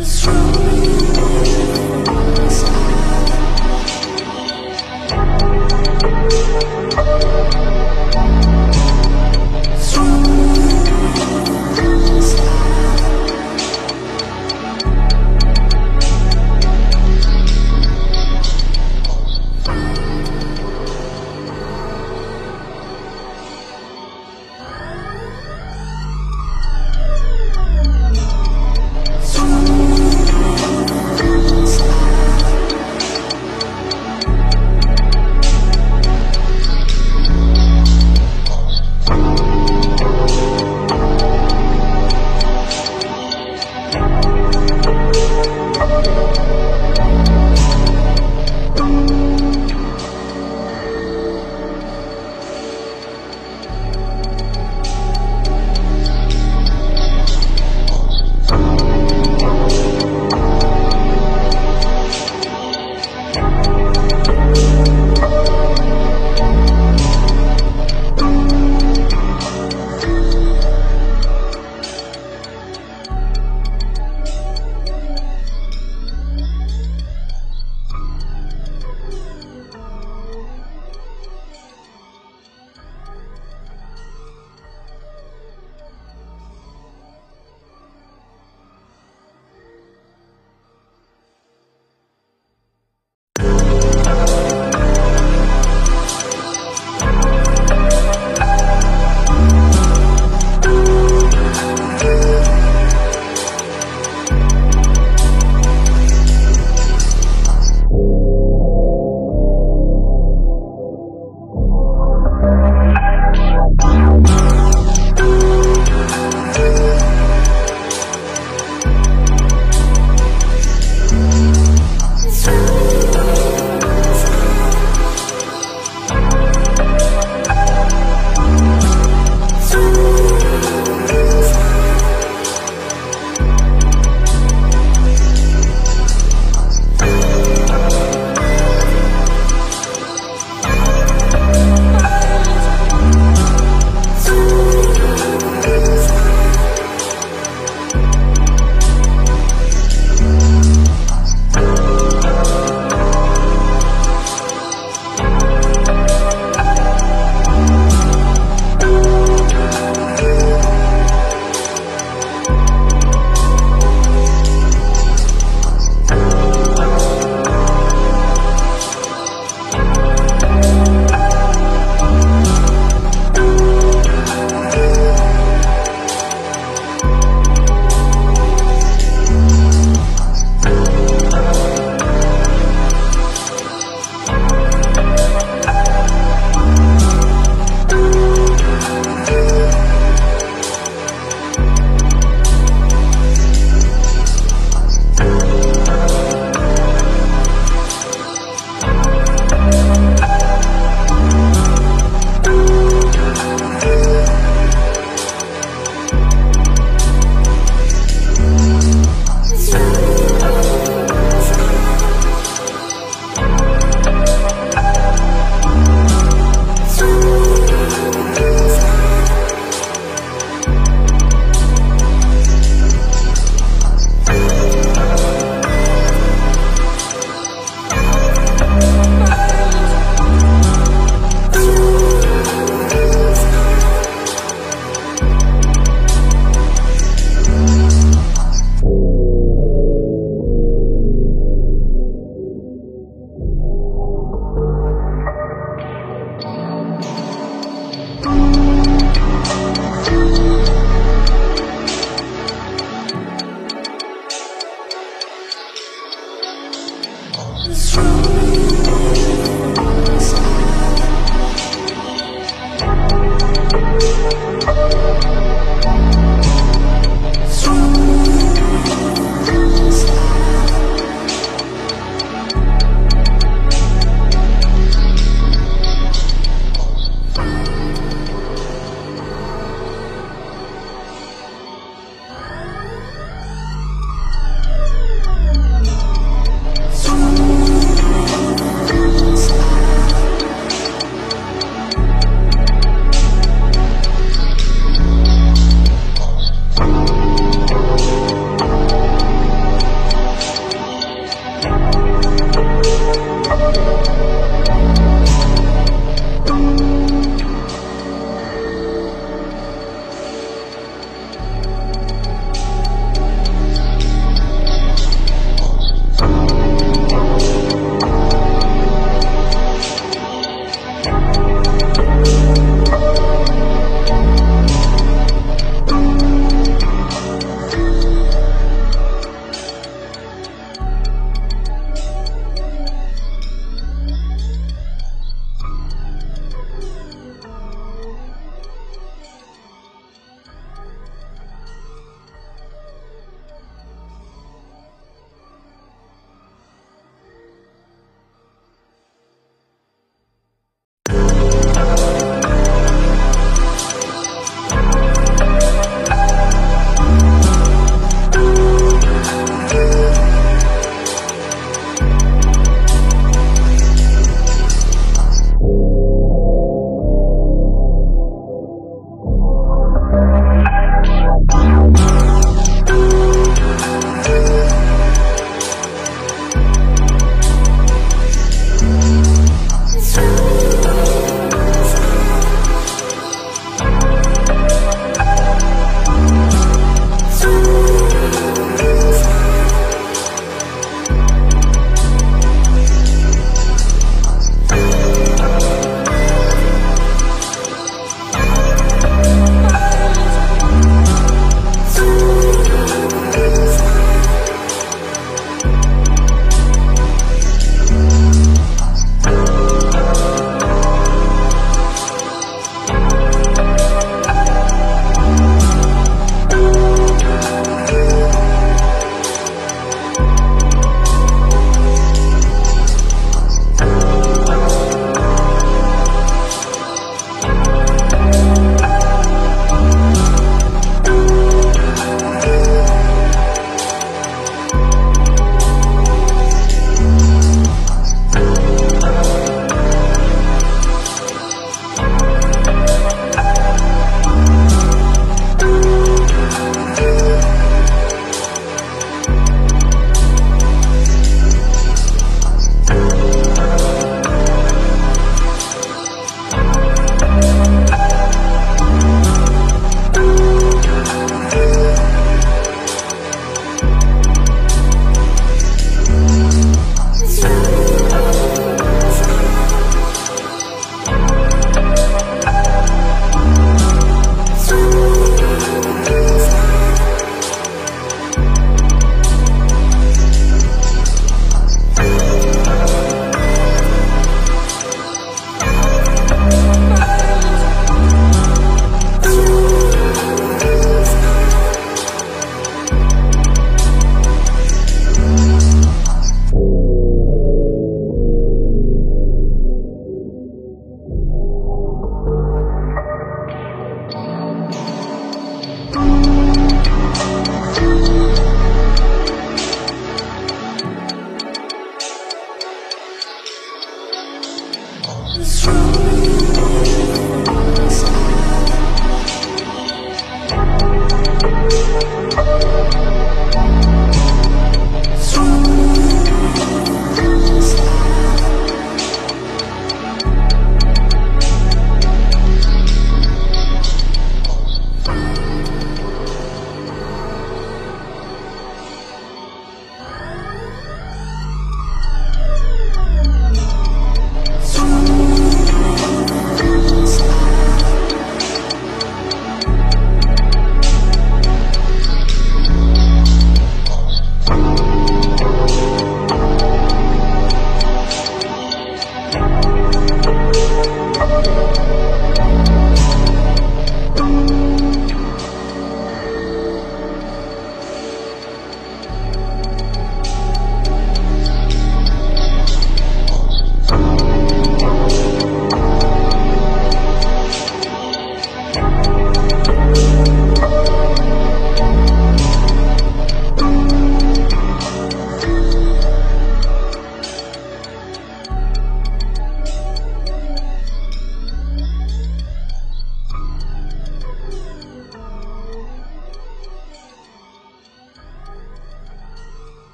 It's true.